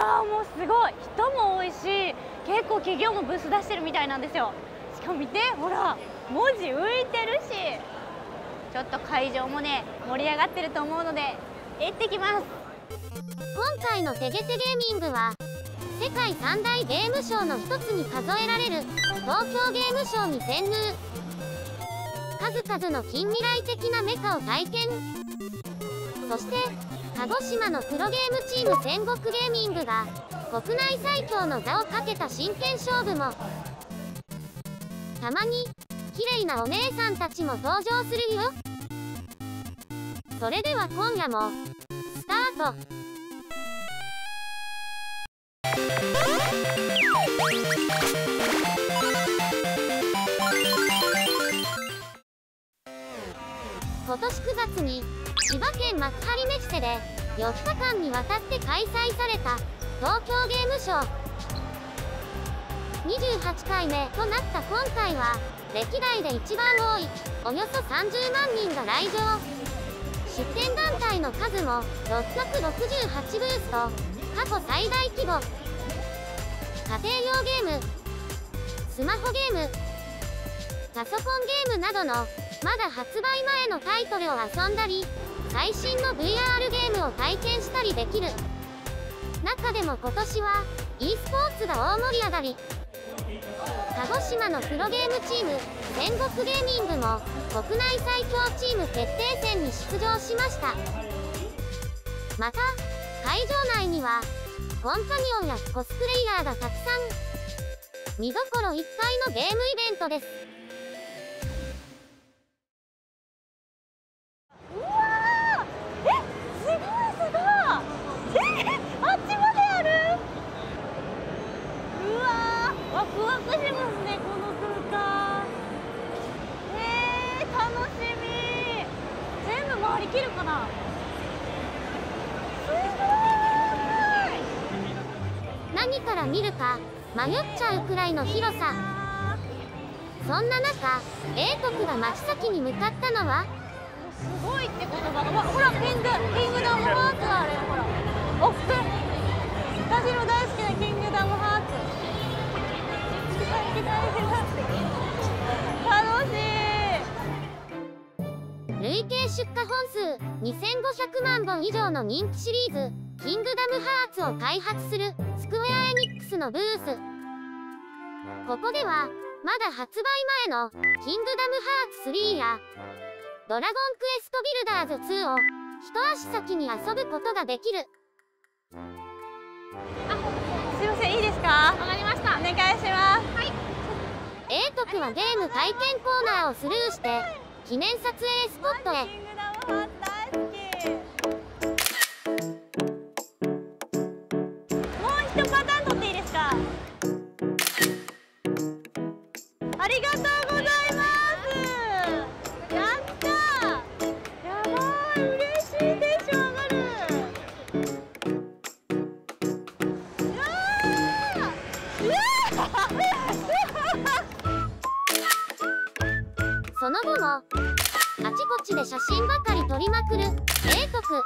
やーもうすごい。人も多いし結構企業もブース出してるみたいなんですよ。しかも見てほら文字浮いてるし。ちょっと会場もね盛り上がってると思うので行ってきます。今回の「てげてゲーミング」は世界三大ゲームショーの一つに数えられる東京ゲームショウに潜入。数々の近未来的なメカを体験。そして鹿児島のプロゲームチーム戦国ゲーミングが国内最強の座をかけた真剣勝負も。たまに綺麗なお姉さんたちも登場するよ。それでは今夜もスタート。年9月に千葉県幕張メッセで4日間にわたって開催された東京ゲームショー。28回目となった今回は歴代で一番多いおよそ30万人が来場。出展団体の数も668ブースと過去最大規模。家庭用ゲームスマホゲームパソコンゲームなどのまだ発売前のタイトルを遊んだり最新の VR ゲームを体験したりできる。中でも今年は e スポーツが大盛り上がり。鹿児島のプロゲームチーム戦国ゲーミングも国内最強チーム決定戦に出場しました。また会場内にはコンパニオンやコスプレイヤーがたくさん。見どころいっぱいのゲームイベントです。迷っちゃうくらいの広さ。そんな中英徳が真っ先に向かったのは。すごいって言葉がほらキングキングダムハーツがあれほら。おっ私の大好きなキングダムハーツ。楽しい。累計出荷本数2500万本以上の人気シリーズキングダムハーツを開発するスクウェスのブース。ここではまだ発売前のキングダムハーツ3やドラゴンクエストビルダーズ2を一足先に遊ぶことができる。あすいませんいいですか？わかりました。お願いします。はい。英徳はゲーム体験コーナーをスルーして記念撮影スポットへの後もあちこちで写真ばかり撮りまくる英徳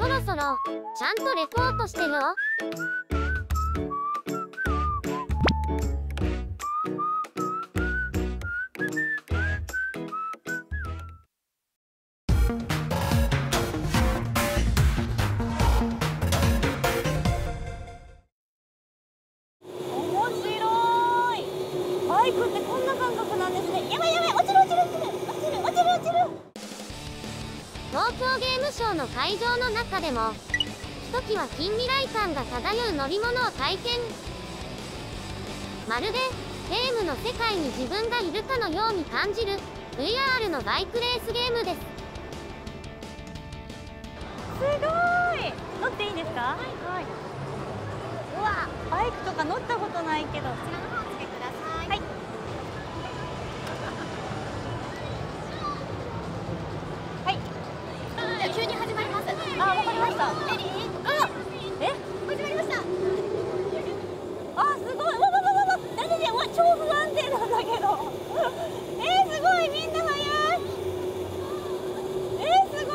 そろそろちゃんとレポートしてよ。会場の中でもひときわ近未来感が漂う乗り物を体験。まるでゲームの世界に自分がいるかのように感じる VR のバイクレースゲームです。すごい！乗っていいですか？はい、はい、うわバイクとか乗ったことないけどこちらの方お付けくださいはいえー、すごいみんな速いえー、すご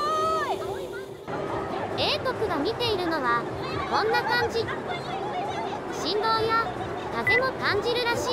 い見ているのはこんな感じ振動や風も感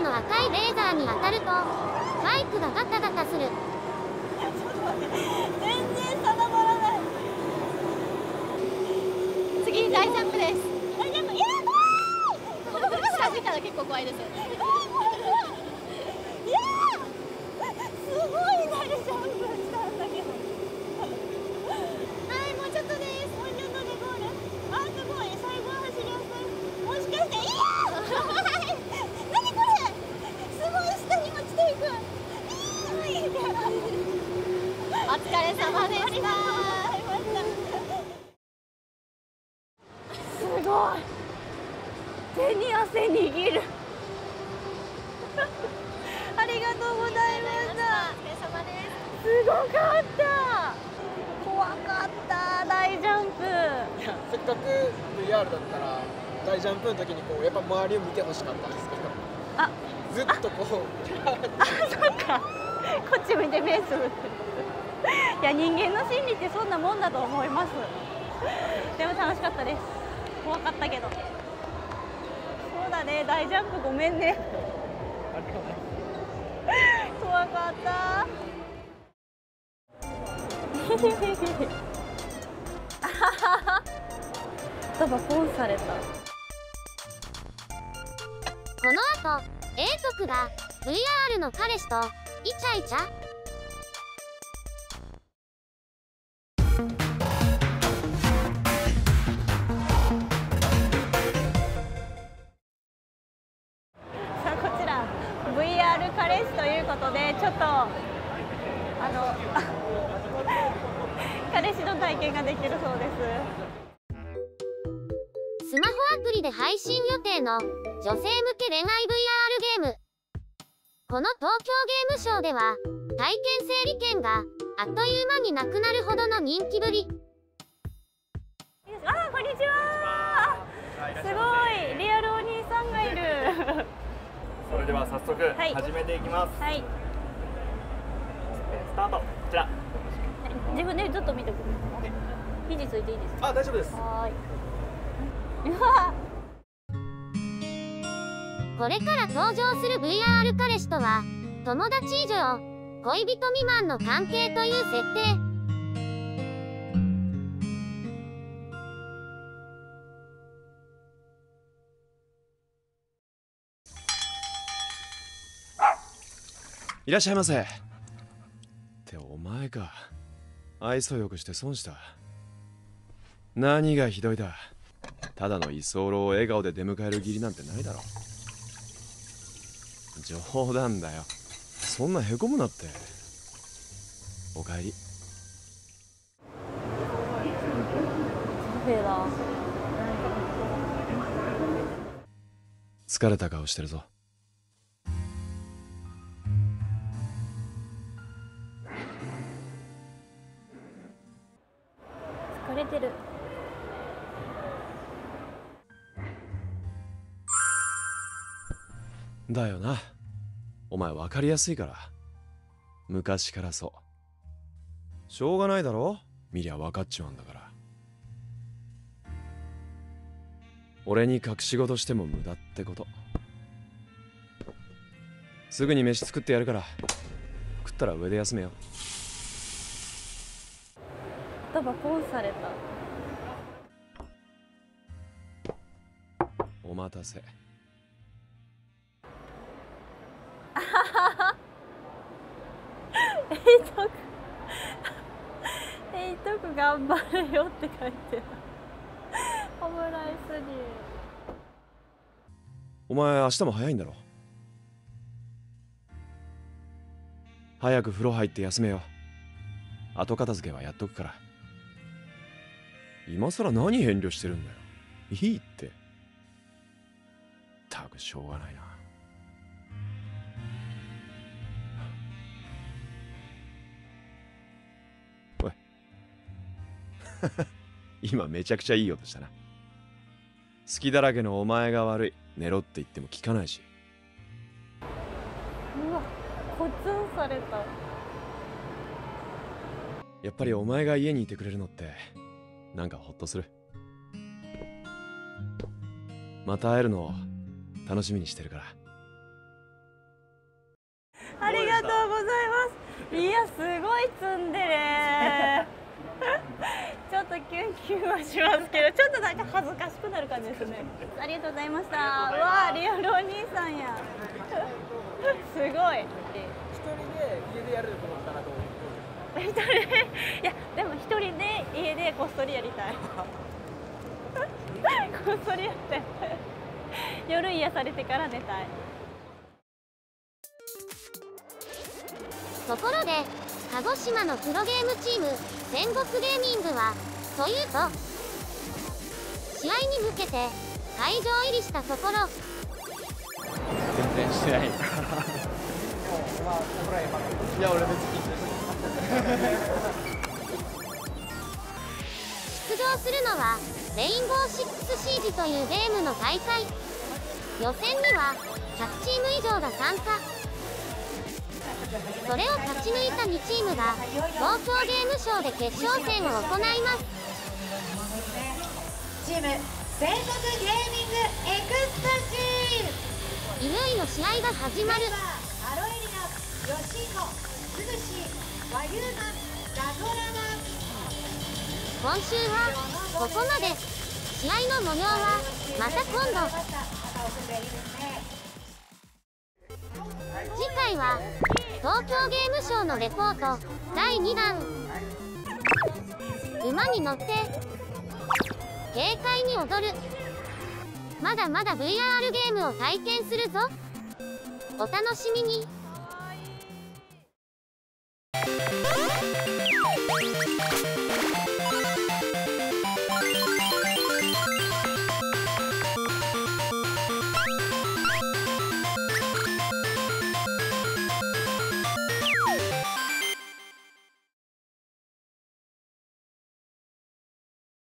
の赤いレーザーに当たるとバイクがガタガタする。全然定まらない次大ジャンプです。大ジャンプいや怖い下見たら結構怖いですよねいやすごい大ジャンプしたんだけどはいもうちょっとですもうちょっとでゴールあすごい最後は走りやすいもしかしていや何これすごい下に落ちていくいいお疲れ様でした。すごい。手に汗握る。ありがとうございました。お疲れ様です。すごかった。怖かった。大ジャンプ。いやせっかく VR だったら大ジャンプの時にこうやっぱ周りを見てほしかったんですけどあ、ずっとこうあ、そっか。こっち見て目つぶってる。いや人間の心理ってそんなもんだと思います。でも楽しかったです。怖かったけど。そうだね、大ジャンプごめんね。怖かった。言葉ポンされた。この後 A 徳が VR の彼氏とイチャイチャスマホアプリで配信予定の女性向け恋愛 VR ゲーム。この東京ゲームショウでは体験整理券があっという間になくなるほどの人気ぶり。あこんにちは。すごいリアルお兄さんがいる。それでは早速はい。始めていきます、はい。えースタート。こちら。自分でずっと見てく。る肘ついていいですか？あ大丈夫です。はーいこれから登場する VR 彼氏とは友達以上恋人未満の関係という設定。いらっしゃいませ。ってお前か。愛想よくして損した。何がひどいだ。ただの居候を笑顔で出迎える義理なんてないだろ。冗談だよ。そんなへこむなって。おかえり。カフェだ疲れた顔してるぞだよな。お前分かりやすいから。昔からそう。しょうがないだろ？見りゃ分かっちまうんだから。俺に隠し事しても無駄ってこと。すぐに飯作ってやるから。食ったら上で休めよ。言葉ポンされた。お待たせエイトクエイトク頑張れよって書いてる。オムライスにお前明日も早いんだろ？早く風呂入って休めよ。後片付けはやっとくから。今さら何遠慮してるんだよ。いいって。たくしょうがないな。今めちゃくちゃいい音したな。好きだらけのお前が悪い。寝ろって言っても聞かないし。うわコツンされた。やっぱりお前が家にいてくれるのってなんかホッとする。また会えるのを楽しみにしてるから。ありがとうございます。いやすごい積んでるとキュンキュンはしますけどちょっとなんか恥ずかしくなる感じですね。ありがとうございました。うわあリアルお兄さんや。すごい。一人で家でやると思ったらどう一人で？いやでも一人で家でこっそりやりたい。こっそりやって。夜癒されてから寝たい。ところで鹿児島のプロゲームチーム戦国ゲーミングはというと試合に向けて会場入りしたところ。全然してない。いや俺別に出場するのはレインボーシックスシージというゲームの大会。予選には100チーム以上が参加。それを勝ち抜いた2チームが東京ゲームショウで決勝戦を行いますチーム戦国ゲーミングエクスタシー。いよいよ試合が始まる。ロエリナヨシコつぐし和牛マンラゴラマン今週はここまで。試合の模様はまた今度。次回は東京ゲームショウのレポート。第2弾。馬に乗って軽快に踊る。まだまだ VR ゲームを体験するぞ。お楽しみに。かわ